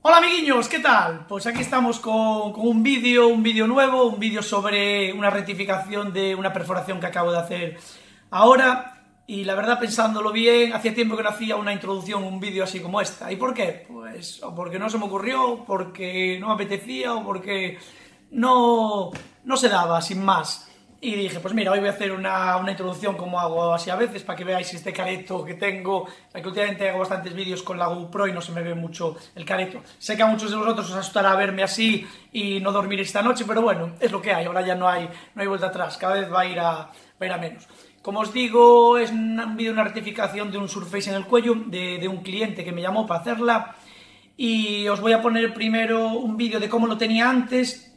Hola amiguiños, ¿qué tal? Pues aquí estamos con, un vídeo, un vídeo nuevo, un vídeo sobre una rectificación de una perforación que acabo de hacer ahora y la verdad pensándolo bien, hacía tiempo que no hacía una introducción, un vídeo así como esta. ¿Y por qué? Pues porque no se me ocurrió, porque no me apetecía o porque no, no se daba, sin más. Y dije, pues mira, hoy voy a hacer una, una, introducción como hago así a veces, para que veáis este careto que tengo, que últimamente hago bastantes vídeos con la GoPro y no se me ve mucho el careto. Sé que a muchos de vosotros os asustará verme así y no dormir esta noche, pero bueno, es lo que hay, ahora ya no hay, no hay vuelta atrás, cada vez va a ir a, ir a menos. Como os digo, es un vídeo, una rectificación de un Surface en el cuello de, de un cliente que me llamó para hacerla y os voy a poner primero un vídeo de cómo lo tenía antes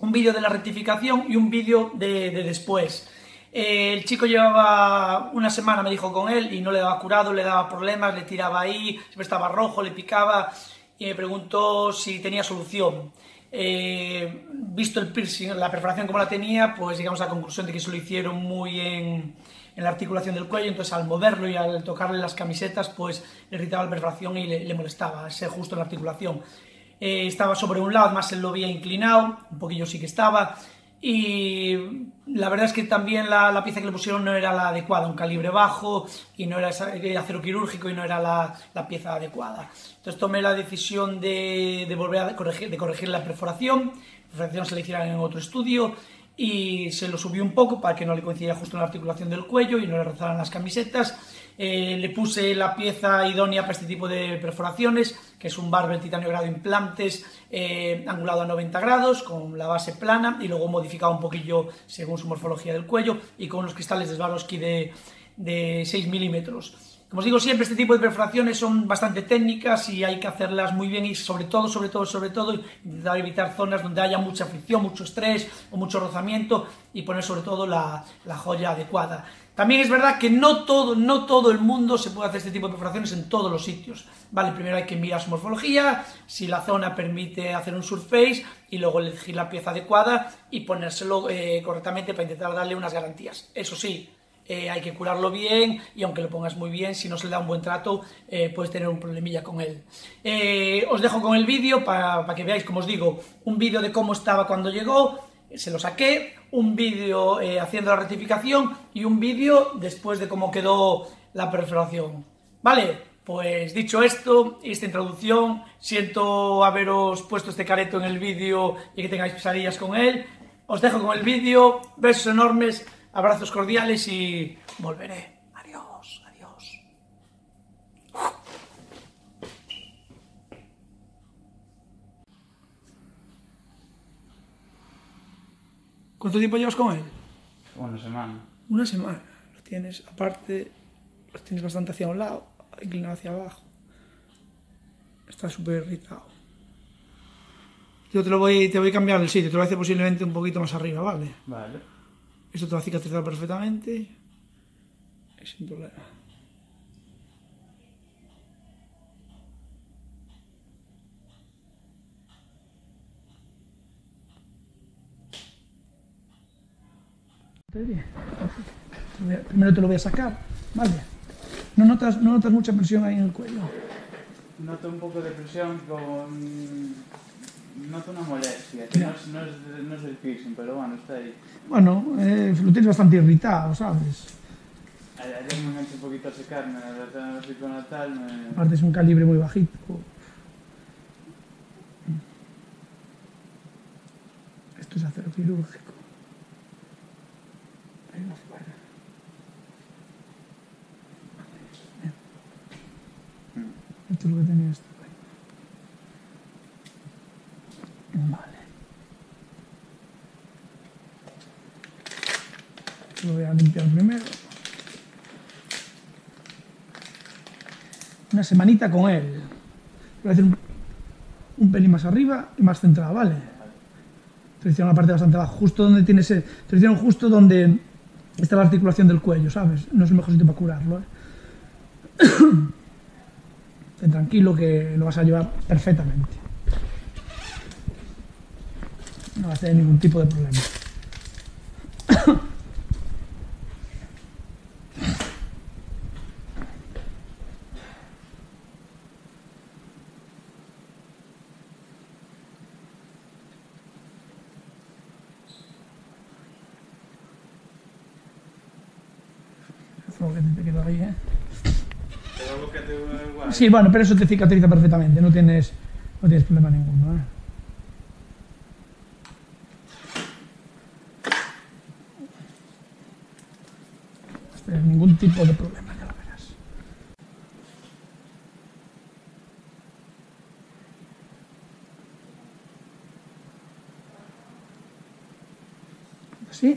un vídeo de la rectificación y un vídeo de, de, después. Eh, el chico llevaba una semana, me dijo con él, y no le daba curado, le daba problemas, le tiraba ahí, siempre estaba rojo, le picaba, y me preguntó si tenía solución. Eh, visto el piercing, la perforación como la tenía, pues llegamos a la conclusión de que se lo hicieron muy en, en la articulación del cuello, entonces al moverlo y al tocarle las camisetas, pues le irritaba la perforación y le, le molestaba, ese justo en la articulación eh, estaba sobre un lado, más él lo había inclinado, un poquillo sí que estaba, y la verdad es que también la, la, pieza que le pusieron no era la adecuada, un calibre bajo, y no era, era acero quirúrgico y no era la, la, pieza adecuada. Entonces tomé la decisión de, de volver a corregir, de corregir la perforación, la perforación se la hicieran en otro estudio, y se lo subí un poco para que no le coincidiera justo en la articulación del cuello y no le rozaran las camisetas. Eh, le puse la pieza idónea para este tipo de perforaciones, que es un barbel titanio grado implantes eh, angulado a 90 grados, con la base plana y luego modificado un poquillo según su morfología del cuello y con unos cristales de Swarovski de, de 6 milímetros. Como os digo siempre, este tipo de perforaciones son bastante técnicas y hay que hacerlas muy bien y sobre todo, sobre todo, sobre todo, intentar evitar zonas donde haya mucha fricción, mucho estrés o mucho rozamiento y poner sobre todo la, la joya adecuada. También es verdad que no todo, no todo el mundo se puede hacer este tipo de perforaciones en todos los sitios. Vale, primero hay que mirar su morfología, si la zona permite hacer un surface y luego elegir la pieza adecuada y ponérselo eh, correctamente para intentar darle unas garantías. Eso sí, eh, hay que curarlo bien y aunque lo pongas muy bien, si no se le da un buen trato, eh, puedes tener un problemilla con él. Os dejo con el vídeo para pa que veáis, como os digo, un vídeo de cómo estaba cuando llegó, se lo saqué, un vídeo eh, haciendo la rectificación y un vídeo después de cómo quedó la perforación. Vale, pues dicho esto, esta introducción, siento haberos puesto este careto en el vídeo y que tengáis pesadillas con él. Os dejo con el vídeo, besos enormes, abrazos cordiales y volveré. ¿Cuánto tiempo llevas con él? Una semana. Una semana. Lo tienes, aparte, lo tienes bastante hacia un lado, inclinado hacia abajo. Está súper irritado. Yo te lo voy, te voy a cambiar el sitio, te lo voy a hacer posiblemente un poquito más arriba, ¿vale? Vale. Esto te va a cicatrizar perfectamente. Sin problema. Primero te lo voy a sacar, ¿vale? No notas, no notas mucha presión ahí en el cuello. Noto un poco de presión con... Noto una molestia, que no, es, no, es, no es el piercing, pero bueno, está ahí. Bueno, eh, lo tienes bastante irritado, ¿sabes? Ayer me un poquito a secarme, la verdad, me... Aparte es un calibre muy bajito. Esto es acero quirúrgico. Esto es lo que tenía esto. Vale. Lo voy a limpiar primero. Una semanita con él. Voy a hacer un, pelín más arriba y más centrado, ¿vale? Hicieron la parte bastante abajo, justo donde tiene ese. Hicieron justo donde está la articulación del cuello, ¿sabes? No es el mejor sitio para curarlo, ¿eh? Ten tranquilo que lo vas a llevar perfectamente. No va a tener ningún tipo de problema. Fue que te quedó ahí, ¿eh? Pero lo que te va igual. Sí, bueno, pero eso te cicatriza perfectamente, no tienes, no tienes problema ninguno, ¿eh? Tienes ningún tipo de problema, ya lo verás. Así.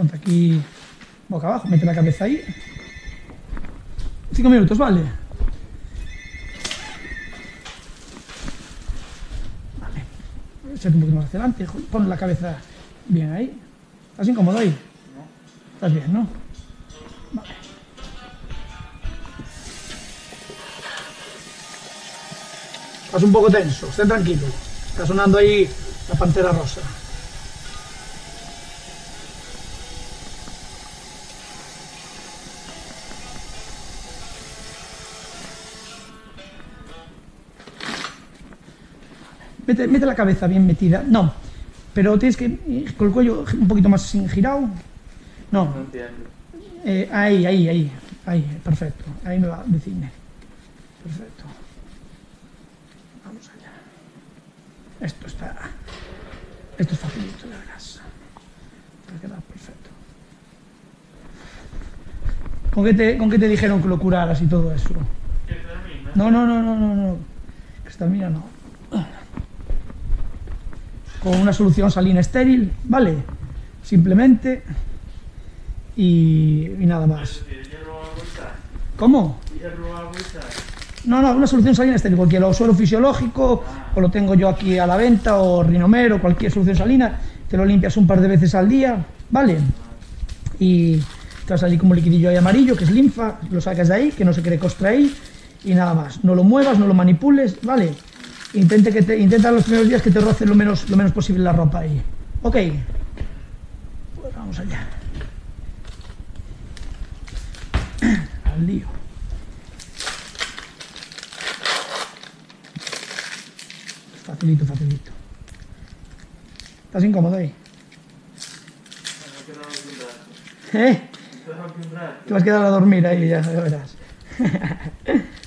Ponte aquí boca abajo, mete la cabeza ahí. Cinco minutos, vale. Vale. Échate un poquito más hacia adelante, pon la cabeza bien ahí. ¿Estás incómodo ahí? No. Estás bien, ¿no? Vale. Estás un poco tenso, estén tranquilo. Está sonando ahí la pantera rosa. Mete, mete la cabeza bien metida. No, pero tienes que ir con el cuello un poquito más sin girado. No, eh, ahí, ahí, ahí, ahí, perfecto. Ahí me va, decime. Perfecto. Vamos allá. Esto está. Esto es facilito, ya verás. A perfecto. ¿Con qué, te, ¿Con qué te dijeron que lo curaras y todo eso? No, no, no, no, no, no. Cristalmina no. Con una solución salina estéril, ¿vale? Simplemente. Y, nada más. ¿Cómo? No, no, una solución salina estéril, cualquier suelo fisiológico, o lo tengo yo aquí a la venta, o rinomero, cualquier solución salina, te lo limpias un par de veces al día, ¿vale? Y te va a salir como liquidillo ahí amarillo, que es linfa, lo sacas de ahí, que no se quede costra ahí, y nada más. No lo muevas, no lo manipules, ¿vale? Intente que te, intenta los primeros días que te roce lo menos, lo menos posible la ropa ahí. ¿Ok? Pues vamos allá. Al lío. Facilito, facilito. ¿Estás incómodo ahí? ¿Eh? Te vas a quedar a dormir ahí, ya, ya verás.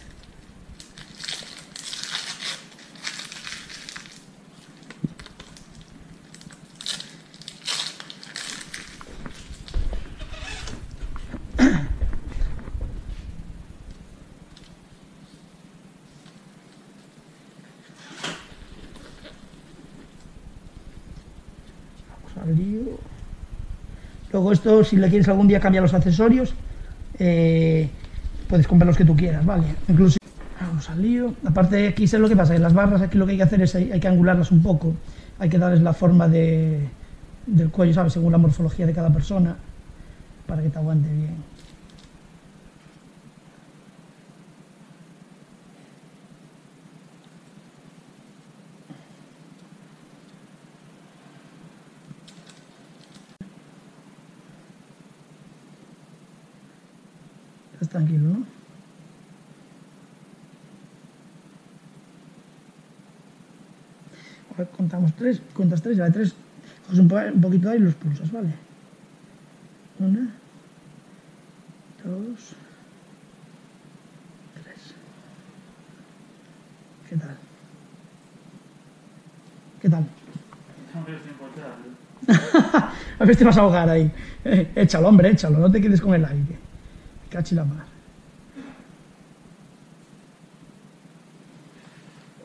Vamos al lío. Luego esto, si le quieres algún día cambiar los accesorios, eh, puedes comprar los que tú quieras, ¿vale? Incluso... Vamos al lío. Aparte aquí, sé lo que pasa, que las barras aquí lo que hay que hacer es hay, hay que angularlas un poco. Hay que darles la forma de, del cuello, ¿sabes? Según la morfología de cada persona, para que te aguante bien. Tranquilo, ¿no? Contamos tres, cuentas tres, ya tres, coges un, po- un poquito de ahí y los pulsas, ¿vale? Una, dos, tres. ¿Qué tal? ¿Qué tal? A ver si te vas a ahogar ahí. Échalo, hombre, échalo, no te quedes con el aire. Cachi la mar.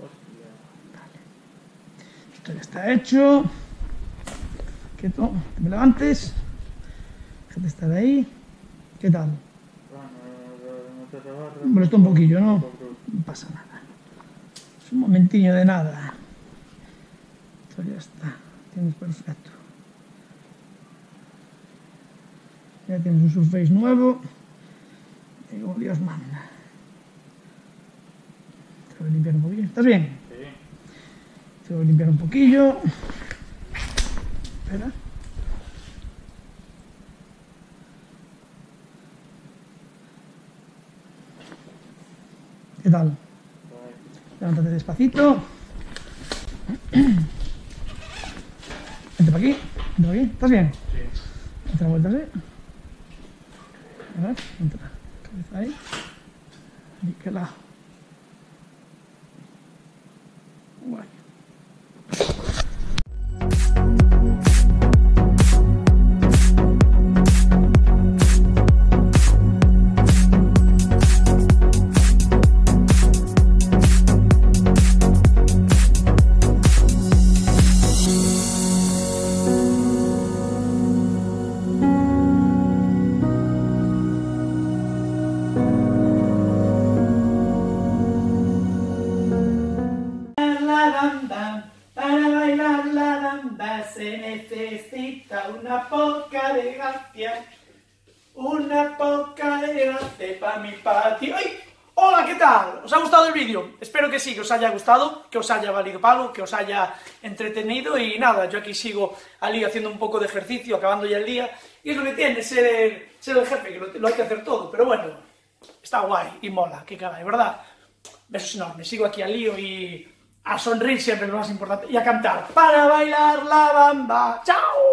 Hostia. Esto ya está hecho. Quieto, que me levantes. Déjate estar ahí. ¿Qué tal? Molestó un poquillo, ¿no? No pasa nada. Es un momentillo de nada. Esto ya está. Tienes perfecto. Ya tienes un Surface nuevo. Dios, man. Te voy a limpiar un poquillo. ¿Estás bien? Sí. Te voy a limpiar un poquillo. Espera. ¿Qué tal? Levántate despacito. Vente para aquí. Vente para aquí. ¿Estás bien? Sí. Entra vueltas, ¿eh? A ver, entra. Cabeza ahí. Y vídeo? Espero que sí, que os haya gustado, que os haya valido para algo, que os haya entretenido y nada, yo aquí sigo al haciendo un poco de ejercicio, acabando ya el día, y es lo que tiene ser, ser el jefe, que lo, lo hay que hacer todo, pero bueno, está guay y mola, qué caray, ¿verdad? Besos enormes, sigo aquí al lío y a sonreír siempre lo más importante y a cantar para bailar la bamba. ¡Chao!